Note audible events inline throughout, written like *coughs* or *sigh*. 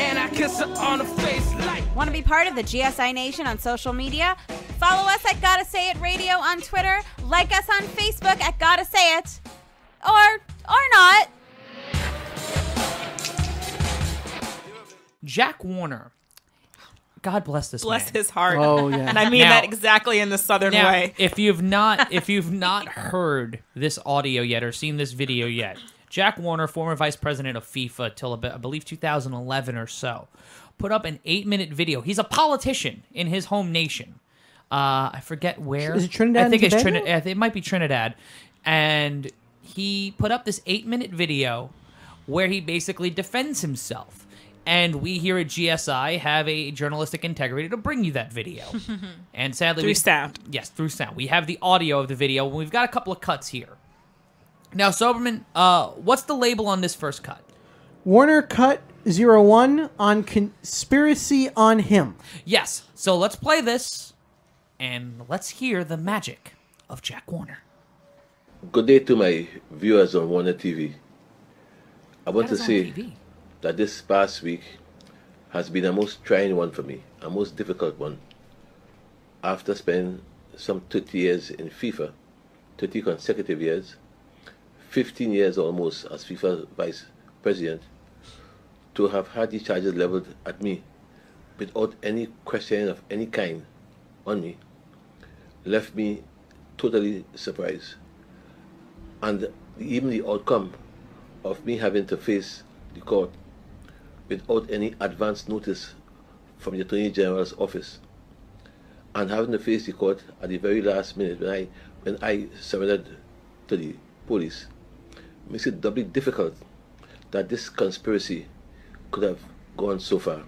and I kiss her on the face like. Want to be part of the GSI Nation on social media? Follow us at Gotta Say It Radio on Twitter. Like us on Facebook at Gotta Say It. Or, or not. Jack Warner. God bless this Bless man. his heart. Oh, yeah. And I mean Now- that exactly in the southern Now, way. if you've not if you've not heard this audio yet or seen this video yet, Jack Warner, former vice president of FIFA till about, I believe 2011 or so, put up an eight-minute video. He's a politician in his home nation. Uh, I forget where. Is it Trinidad I think it's Trinidad. It might be Trinidad, and he put up this eight-minute video where he basically defends himself. And we here at GSI have a journalistic integrity to bring you that video. *laughs* and sadly, Through we sound. Yes, through sound. We have the audio of the video. We've got a couple of cuts here. Now, Soberman, uh, what's the label on this first cut? Warner cut zero one on conspiracy on him. Yes. So let's play this, and let's hear the magic of Jack Warner. Good day to my viewers on Warner TV. I want to say TV. that this past week has been a most trying one for me, a most difficult one. After spending some 30 years in FIFA, 30 consecutive years, 15 years almost as FIFA vice president, to have had the charges leveled at me without any questioning of any kind on me left me totally surprised. And even the outcome of me having to face the court without any advance notice from the Attorney General's office and having to face the court at the very last minute when I when I surrendered to the police makes it doubly difficult that this conspiracy could have gone so far.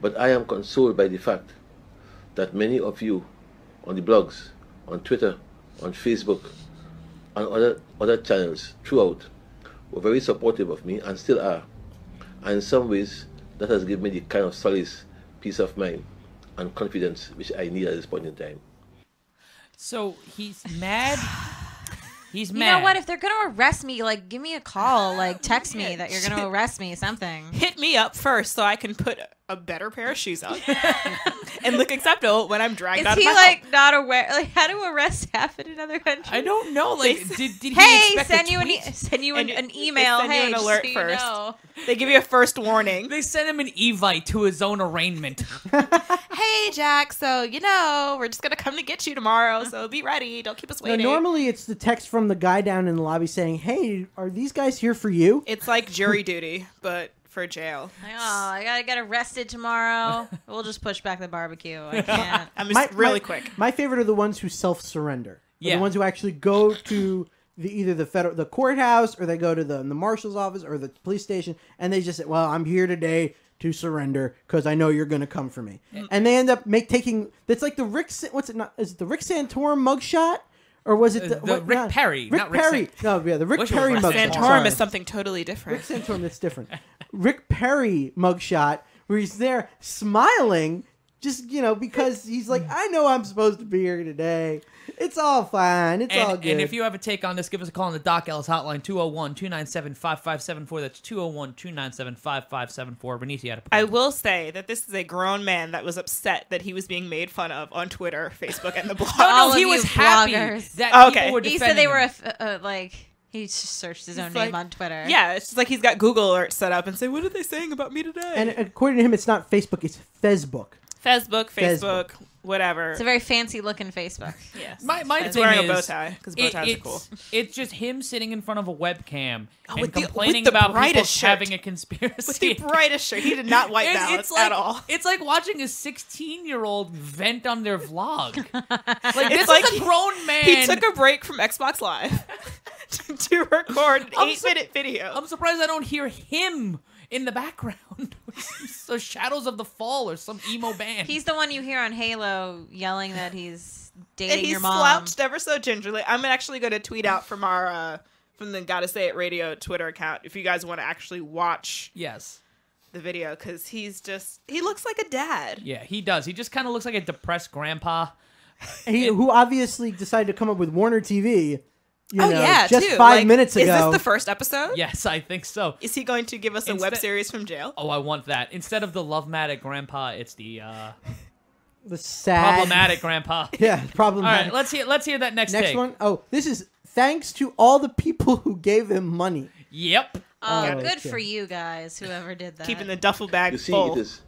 But I am consoled by the fact that many of you on the blogs, on Twitter, on Facebook, and other other channels throughout were very supportive of me and still are. And in some ways that has given me the kind of solace, peace of mind, and confidence which I need at this point in time. So he's mad. He's You know what? If they're gonna arrest me, like, give me a call. Like, text me that you're gonna *laughs* arrest me. Something. Hit me up first so I can put a better pair of shoes on *laughs* and look acceptable when I'm dragged Is out of my he like not aware? Like, how do arrests happen in other countries? I don't know. Like, did, did he Hey, expect send a you an tweet? e- send you an, And an they email. send you hey, an just alert so you first. know. They give you a first warning. They send him an evite to his own arraignment. *laughs* hey, Jack. So you know we're just gonna come to get you tomorrow. So be ready. Don't keep us Now, waiting. normally it's the text from the guy down in the lobby saying, "Hey, are these guys here for you?" it's like jury duty, but for jail. Like, oh, I gotta get arrested tomorrow. *laughs* we'll just push back the barbecue. I *laughs* can't. I'm just My- really my- quick. My favorite are the ones who self surrender. Yeah. The ones who actually go to the either the federal the courthouse or they go to the the marshal's office or the police station and they just say, "Well, I'm here today to surrender because I know you're going to come for me." Mm. And they end up make taking that's like the Rick what's it not is it the Rick Santorum mugshot or was it the, Uh, the Rick Perry, Rick not Rick Perry. San- no, yeah, the Rick Wish it was Perry Rick mugshot. Santorum is something totally different. Rick Santorum, that's different. Rick Perry mugshot, where he's there smiling, just you know, because he's like, I know I'm supposed to be here today. It's all fine. It's all good. and if you have a take on this, give us a call on the Dock Ellis hotline 201 297 5574. That's 201 297 5574. Benicio had a I will say that this is a grown man that was upset that he was being made fun of on Twitter, Facebook, and the *laughs* blog. Oh, All no, of he you was happy bloggers. that Oh, okay. people were He said they were him. uh, like he just searched his own It's name like- on Twitter. Yeah, it's just like he's got Google alerts set up and say, "What are they saying about me today?" and according to him, it's not Facebook, it's Facebook. Facebook, Facebook, Facebook. whatever. it's a very fancy looking Facebook. yes. My, my He's thing wearing is, a bow tie because bow it- ties are it's, cool. it's just him sitting in front of a webcam oh, and with the- complaining with the about people brightest shirt. having a conspiracy. With the brightest shirt, he did not *laughs* wipe It- balance it's like, at all. It's like watching a 16 year old vent on their vlog. *laughs* like It's this like is a grown man. He took a break from Xbox Live *laughs* to, to record an I'm eight-minute video. I'm surprised I don't hear him in the background. *laughs* so Shadows of the Fall or some emo band. He's the one you hear on Halo yelling that he's dating and he your mom. slouched ever so gingerly. I'm actually going to tweet out from our uh, from the Gotta Say It Radio Twitter account if you guys want to actually watch yes. the video because he's just he looks like a dad. Yeah, he does. He just kind of looks like a depressed grandpa. He, who obviously decided to come up with Warner TV You oh know, yeah, just too. five Like, minutes ago. Is this the first episode? Yes, I think so. Is he going to give us a web series from jail? Oh, I want that. Instead of the love-matic grandpa, it's the uh, the sad problematic grandpa. *laughs* Yeah, All problematic. All right, let's hear let's hear that next, Next take. one. Oh, this is thanks to all the people who gave him money. Yep. Oh, Oh, good okay. for you guys, whoever did that. Keeping the duffel bag You see, full. it is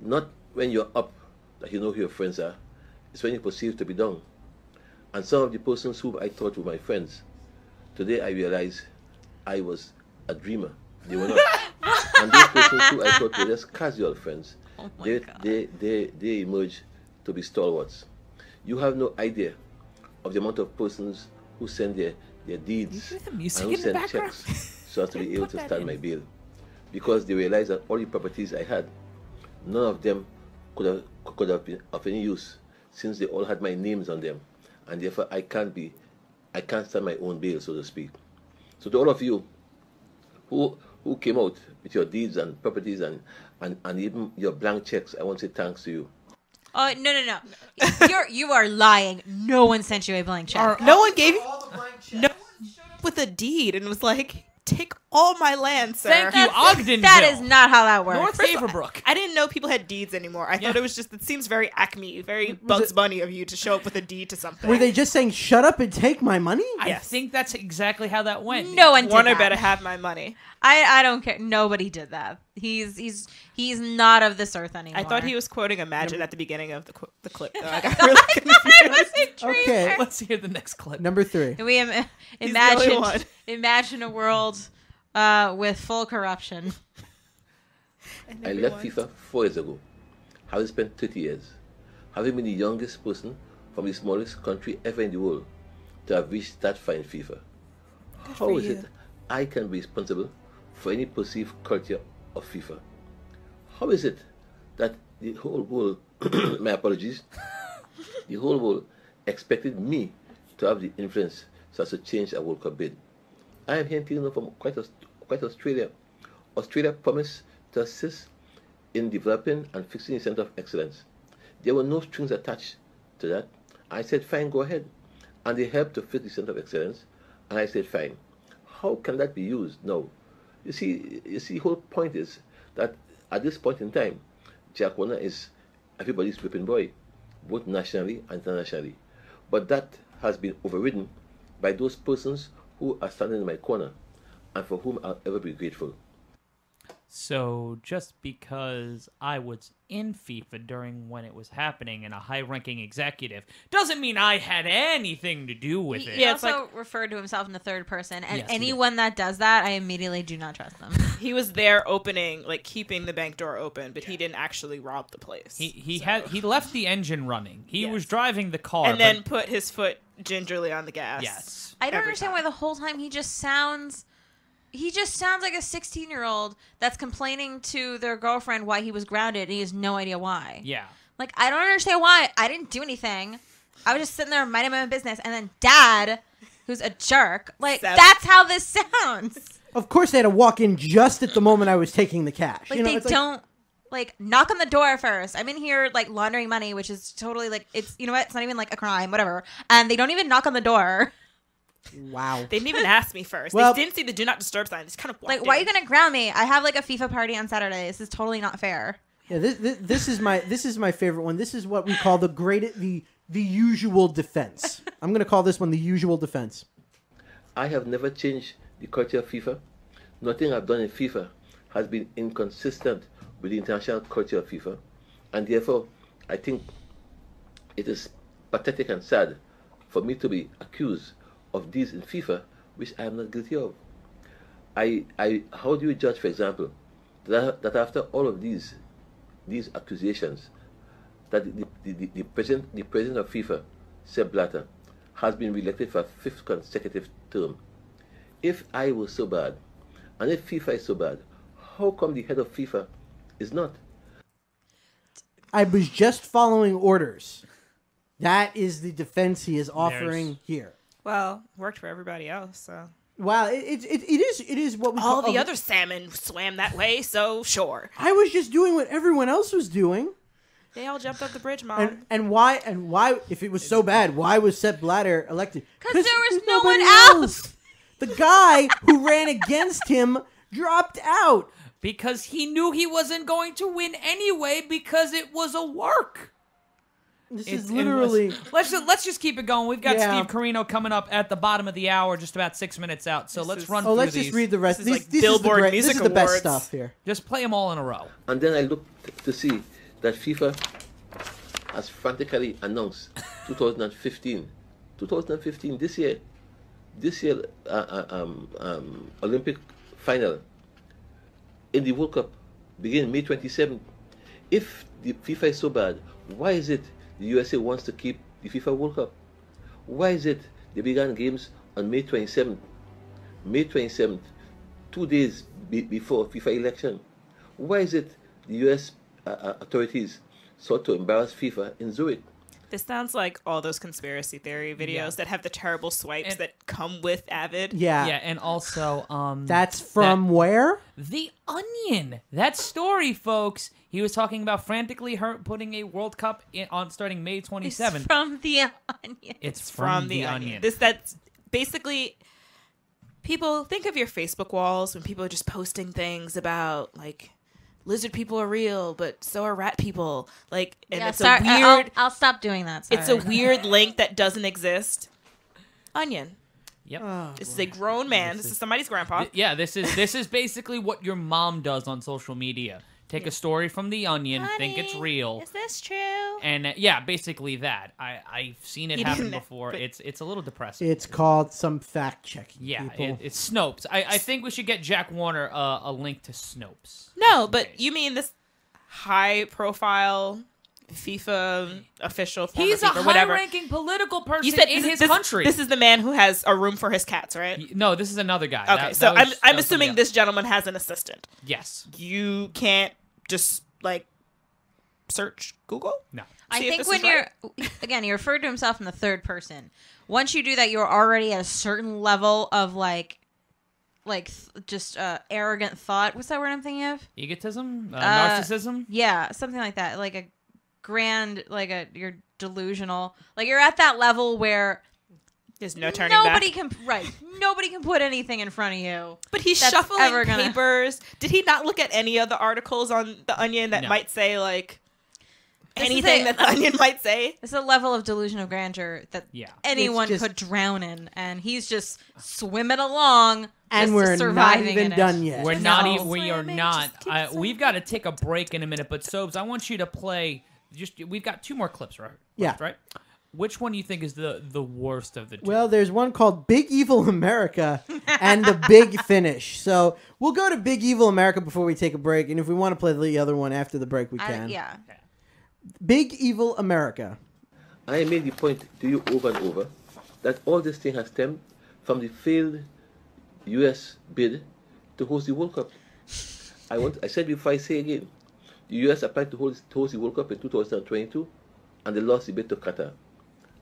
not when you're up that you know who your friends are. It's when you perceive to be down. And some of the persons who I thought were my friends, today I realize I was a dreamer. They were not. *laughs* and those persons who I thought were just casual friends, Oh they, God. they, they, they emerge to be stalwarts. You have no idea of the amount of persons who send their, their deeds the and who send checks so as to be *laughs* able to stand in. my bill. Because they realized that all the properties I had, none of them could have, could have been of any use since they all had my names on them. And therefore I can't be, I can't stand my own bail, so to speak. So to all of you who, who came out with your deeds and properties and, and, and even your blank checks, I want to say thanks to you. Oh no no no! You're you are lying. No one sent you a blank check. no one gave you. No one showed up with a deed and was like, "Take all my land, sir." Thank you, Ogdenville. That is not how that works. North First Haverbrook. I didn't know people had deeds anymore. I Yeah. thought it was just. It seems very Acme, very Bugs it- Bunny of you to show up with a deed to something. Were they just saying "shut up and take my money"? I Yes. think that's exactly how that went. no one did Warner that. better have my money. I I don't care. Nobody did that. He's he's he's not of this earth anymore. I thought he was quoting Imagine at the beginning of the qu- the clip. Though. *laughs* I got I really thought it confused. was a. Okay. Let's hear the next clip. Number three. We Im- imagine one. imagine a world uh, with full corruption. *laughs* I left FIFA four years ago, having spent 30 years, having been the youngest person from the smallest country ever in the world to have reached that fine FIFA. How for is you. it I can be responsible for any perceived culture of FIFA? How is it that the whole world, *coughs* my apologies, *laughs* the whole world expected me to have the influence such as to change a World Cup bid? I am hearing things from quite, Aus- quite Australia. Australia promised to assist in developing and fixing the Center of Excellence. There were no strings attached to that. I said, fine, go ahead. And they helped to fix the Center of Excellence. And I said, fine. How can that be used? No. You see, you see, the whole point is that at this point in time, Jack Warner is everybody's whipping boy, both nationally and internationally. But that has been overridden by those persons who are standing in my corner and for whom I'll ever be grateful. So just because I was in FIFA during when it was happening and a high-ranking executive doesn't mean I had anything to do with He, it. he Yeah, it's also referred to himself in the third person, and Yes, anyone that does that, I immediately do not trust them. *laughs* He was there opening, like keeping the bank door open, but he didn't actually rob the place. He he So- had he left the engine running. He Yes. was driving the car. and then put his foot gingerly on the gas. yes. I don't understand time. why the whole time he just sounds. He just sounds like a 16 year old that's complaining to their girlfriend why he was grounded and he has no idea why. Yeah. Like, I don't understand why. I didn't do anything. I was just sitting there minding my own business. And then dad, who's a jerk, like, Seven. that's how this sounds. Of course, they had to walk in just at the moment I was taking the cash. Like, you know, they it's don't. Like knock on the door first. I'm in here like laundering money, which is totally like it's you know what? It's not even like a crime, whatever. And they don't even knock on the door. Wow. They didn't even ask me first. Well- they didn't see the do not disturb sign. They just kind of walked Like, why are you gonna ground me? I have like a FIFA party on Saturday. This is totally not fair. Yeah, this, this, this is my this is my favorite one. This is what we call the great the the usual defense. I'm going to call this one the usual defense. I have never changed the culture of FIFA. Nothing I've done in FIFA has been inconsistent with the international culture of FIFA. And therefore, I think it is pathetic and sad for me to be accused of deeds in FIFA which I am not guilty of. I, I, how do you judge, for example, that, that after all of these, these accusations, that the, the, the, the president, the president of FIFA, Sepp Blatter, has been reelected for a fifth consecutive term. If I was so bad, and if FIFA is so bad, how come the head of FIFA is not? I was just following orders. That is the defense he is offering here. Well, worked for everybody else. So Wow, it, it, it, it is it is what we all call the other salmon swam that way. So sure. I was just doing what everyone else was doing. They all jumped off the bridge, mom. And and why and why if it was so bad, why was Sepp Blatter elected? Because there was no one nobody else. The guy who ran against him dropped out. because he knew he wasn't going to win anyway because it was a work. This It's- is literally let's just let's just keep it going. We've got Yeah. Steve Carino coming up at the bottom of the hour, just about six minutes out. So let's is- run. Oh, through let's these. just read the rest. This is These, like this Billboard is the Music This is the best Awards. stuff here. Just play them all in a row. And then I looked to see that FIFA has frantically announced 2015. 2015, this year, this year, uh, uh, um, um, Olympic final in the World Cup begin May 27th. If the FIFA is so bad, why is it the USA wants to keep the FIFA World Cup? Why is it they began games on May 27th? May 27th, two days be- before FIFA election. Why is it the US uh, uh, authorities sought to embarrass FIFA in Zurich? This sounds like all those conspiracy theory videos Yeah. that have the terrible swipes And- that come with Avid. Yeah, Yeah, and also um, that's from where? The Onion. That story, folks. He was talking about frantically hurt putting a World Cup in, on starting May 27th. It's from the onion. It's from, the, onion. This that's basically people think of your Facebook walls when people are just posting things about like lizard people are real, but so are rat people. Like, and yeah, it's sorry, a I- I'll- weird, I'll, stop doing that. it's a *laughs* weird link that doesn't exist. Onion. Yep. Oh, This is a grown man. This is somebody's grandpa. Th- yeah, this is this is basically what your mom does on social media. Take a story from the Onion, think it's real, Is this true? and uh, yeah, basically that. I I've seen it He happen before. It's it's a little depressing. It's called some fact checking. yeah, people. it, it's Snopes. I, I think we should get Jack Warner uh, a link to Snopes. No, but Okay. you mean this high profile FIFA official? former He's a FIFA, whatever. high-ranking political person You said in his this- country. This is the man who has a room for his cats, right? No, this is another guy. Okay, That- so that I'm I'm assuming this gentleman has an assistant. Yes. You can't just like search Google. No. I See if think this when is you're right. *laughs* again, he referred to himself in the third person. Once you do that, you're already at a certain level of like, like th- just uh, arrogant thought. What's that word I'm thinking of? Egotism, uh, Uh, narcissism. Yeah, something like that. Like a grand, like a you're delusional. Like you're at that level where There's no turning nobody back. can right. Nobody can put anything in front of you. But he's shuffling ever gonna- papers. Did he not look at any of the articles on the Onion that No. might say like This anything a- that the Onion might say? It's a level of delusion of grandeur that Yeah. anyone just- could drown in, and he's just swimming along. and we're not surviving even done yet. We're No. not. e- we are not. just Uh, we've got to take a break in a minute. But Sobes, I want you to play. Just we've got two more clips, right? Yeah. Left, right. Which one do you think is the the worst of the two? Well, there's one called Big Evil America and the Big *laughs* Finish. So we'll go to Big Evil America before we take a break, and if we want to play the other one after the break, we I- can. yeah. Big Evil America. I made the point to you over and over that all this thing has stemmed from the failed U.S. bid to host the World Cup. I want. I said before. I say again. The U.S. applied to host, to host the World Cup in 2022, and they lost the bid to Qatar,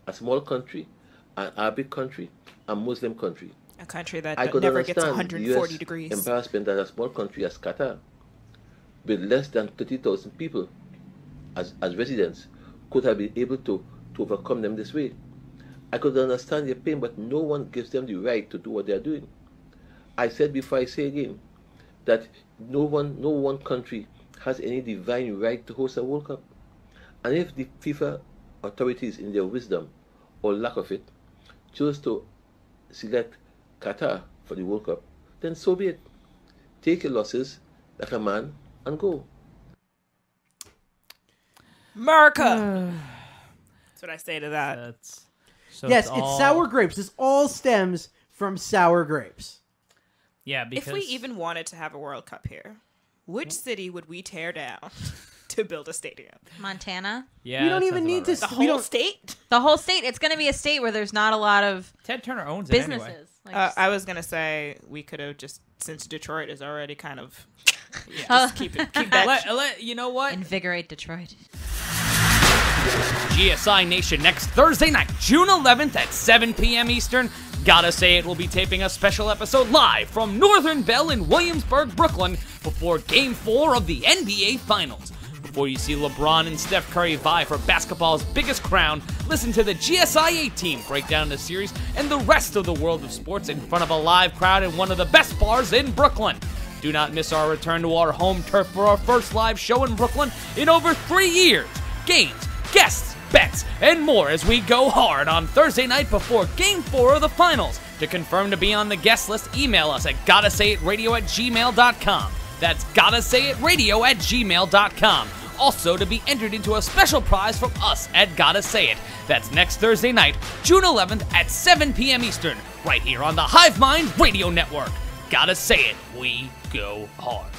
a small country, an Arabic country, a Muslim country. A country that I could never gets understand the 140 US degrees. embarrassment that a small country as Qatar, with less than 30,000 people as, as residents, could have been able to, to overcome them this way. I could understand their pain, but no one gives them the right to do what they are doing. I said before, I say again, that no one, no one country has any divine right to host a World Cup. And if the FIFA authorities, in their wisdom or lack of it, chose to select Qatar for the World Cup, then so be it. Take your losses like a man and go. America. *sighs* That's what I say to that. That's so yes, it's, it's all- sour grapes. This all stems from sour grapes. Yeah, because If we even wanted to have a World Cup here, which city would we tear down *laughs* to build a stadium? Montana, yeah, we don't that even sounds need about to right. The We whole don't- state? the whole state. It's going to be a state where there's not a lot of Ted Turner owns it businesses. anyway. Like, Uh, I was gonna say we could have just since Detroit is already kind of yeah, *laughs* just keep it keep that. Let, let, you know what? invigorate Detroit. GSI Nation next Thursday night, June 11th at 7 p.m. Eastern. Gotta say it will be taping a special episode live from Northern Bell in Williamsburg, Brooklyn, before Game 4 of the NBA Finals. Before you see LeBron and Steph Curry vie for basketball's biggest crown, listen to the GSIA team break down the series and the rest of the world of sports in front of a live crowd in one of the best bars in Brooklyn. Do not miss our return to our home turf for our first live show in Brooklyn in over three years. Games, guests, bets, and more as we go hard on Thursday night before Game 4 of the finals. To confirm to be on the guest list, email us at gotta say it radio at gmail.com. That's gotta say it radio at gmail.com. Also, to be entered into a special prize from us at Gotta Say It. That's next Thursday night, June 11th at 7 p.m. Eastern, right here on the Hive Mind Radio Network. Gotta say it, we go hard.